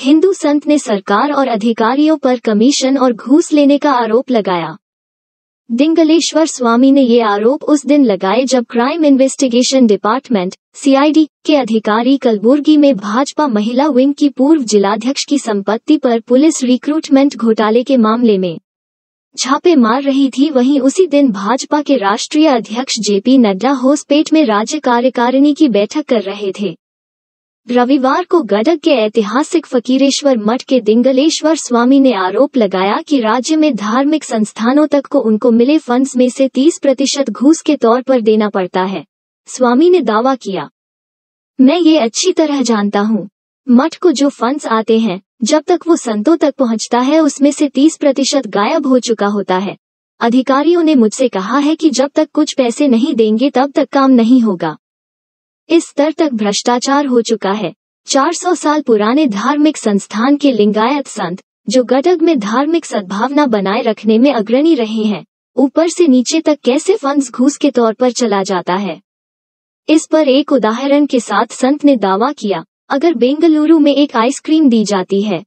हिंदू संत ने सरकार और अधिकारियों पर कमीशन और घूस लेने का आरोप लगाया। दिंगलेश्वर स्वामी ने ये आरोप उस दिन लगाए जब क्राइम इन्वेस्टिगेशन डिपार्टमेंट सीआईडी के अधिकारी कलबुर्गी में भाजपा महिला विंग की पूर्व जिलाध्यक्ष की संपत्ति पर पुलिस रिक्रूटमेंट घोटाले के मामले में छापे मार रही थी। वहीं उसी दिन भाजपा के राष्ट्रीय अध्यक्ष जेपी नड्डा होसपेट में राज्य कार्यकारिणी की बैठक कर रहे थे। रविवार को गडक के ऐतिहासिक फकीरेश्वर मठ के दिंगलेश्वर स्वामी ने आरोप लगाया कि राज्य में धार्मिक संस्थानों तक को उनको मिले फंड्स में से 30 प्रतिशत घूस के तौर पर देना पड़ता है। स्वामी ने दावा किया, मैं ये अच्छी तरह जानता हूँ। मठ को जो फंड्स आते हैं, जब तक वो संतों तक पहुँचता है, उसमें से 30 प्रतिशत गायब हो चुका होता है। अधिकारियों ने मुझसे कहा है कि जब तक कुछ पैसे नहीं देंगे, तब तक काम नहीं होगा। इस स्तर तक भ्रष्टाचार हो चुका है। 400 साल पुराने धार्मिक संस्थान के लिंगायत संत, जो गडग में धार्मिक सद्भावना बनाए रखने में अग्रणी रहे हैं, ऊपर से नीचे तक कैसे फंड्स घूस के तौर पर चला जाता है? इस पर एक उदाहरण के साथ संत ने दावा किया, अगर बेंगलुरु में एक आइसक्रीम दी जाती है,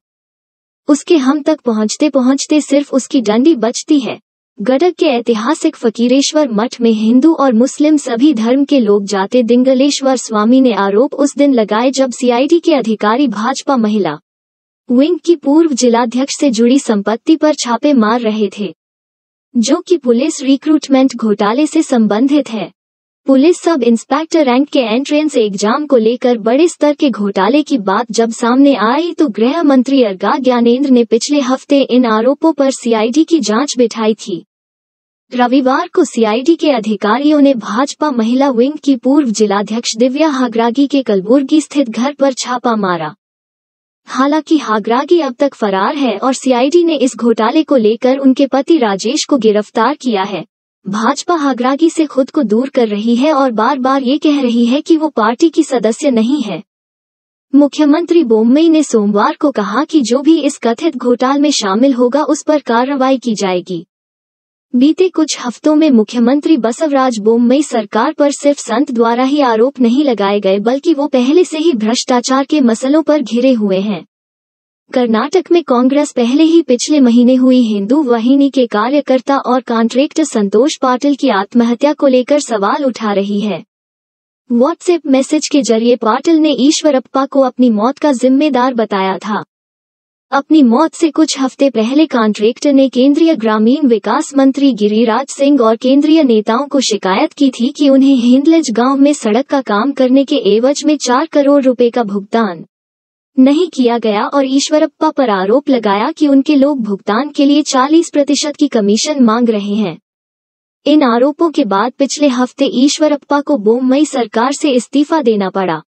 उसके हम तक पहुँचते पहुँचते सिर्फ़ उसकी डंडी बचती है। गडक के ऐतिहासिक फकीरेश्वर मठ में हिंदू और मुस्लिम सभी धर्म के लोग जाते दिंगलेश्वर स्वामी ने आरोप उस दिन लगाए जब सीआईडी के अधिकारी भाजपा महिला, विंग की पूर्व जिलाध्यक्ष से जुड़ी संपत्ति पर छापे मार रहे थे, जो कि पुलिस रिक्रूटमेंट घोटाले से संबंधित है। पुलिस सब इंस्पेक्टर रैंक के एंट्रेंस एग्ज़ाम को लेकर बड़े स्तर के घोटाले की बात जब सामने आई तो गृह मंत्री अर्गा ज्ञानेन्द्र ने पिछले हफ़्ते इन आरोपों पर सीआईडी की जाँच बिठाई थी। रविवार को सीआईडी के अधिकारियों ने भाजपा महिला विंग की पूर्व जिलाध्यक्ष दिव्या हागरागी के कलबुर्गी स्थित घर पर छापा मारा। हालाँकि हागरागी अब तक फरार है और सीआईडी ने इस घोटाले को लेकर उनके पति राजेश को गिरफ़्तार किया है। भाजपा हागरागी से खुद को दूर कर रही है और बार बार ये कह रही है कि वो पार्टी की सदस्य नहीं है। मुख्यमंत्री बोम्बई ने सोमवार को कहा कि जो भी इस कथित घोटाल में शामिल होगा उस पर कार्रवाई की जाएगी। बीते कुछ हफ्तों में मुख्यमंत्री बसवराज बोम्मई सरकार पर सिर्फ़ संत द्वारा ही आरोप नहीं लगाए गए, बल्कि वो पहले से ही भ्रष्टाचार के मसलों पर घिरे हुए हैं। कर्नाटक में कांग्रेस पहले ही पिछले महीने हुई हिंदू वाहिनी के कार्यकर्ता और कॉन्ट्रैक्टर संतोष पाटिल की आत्महत्या को लेकर सवाल उठा रही है। व्हाट्सएप मैसेज के ज़रिए पाटिल ने ईश्वरप्पा को अपनी मौत का जिम्मेदार बताया था। अपनी मौत से कुछ हफ़्ते पहले कॉन्ट्रैक्टर ने केंद्रीय ग्रामीण विकास मंत्री गिरिराज सिंह और केंद्रीय नेताओं को शिकायत की थी कि उन्हें हिंदलज गाँव में सड़क का काम करने के एवज में चार करोड़ रुपए का भुगतान। नहीं किया गया और ईश्वरप्पा पर आरोप लगाया कि उनके लोग भुगतान के लिए 40 प्रतिशत की कमीशन मांग रहे हैं। इन आरोपों के बाद पिछले हफ़्ते ईश्वरप्पा को बोमई सरकार से इस्तीफा देना पड़ा।